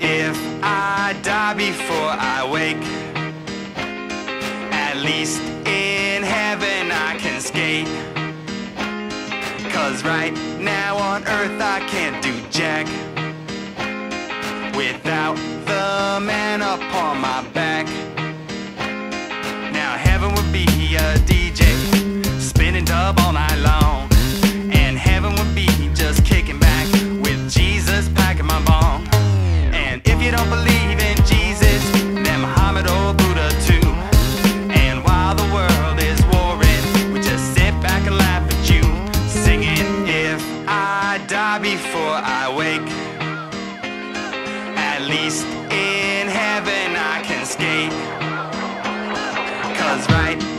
I die before I wake, at least in heaven I can skate. Cause right now on earth I can't do jack without the man upon my back. Now heaven would be a DJ spinning dub all night long, die before I wake, at least in heaven I can skate. Cause right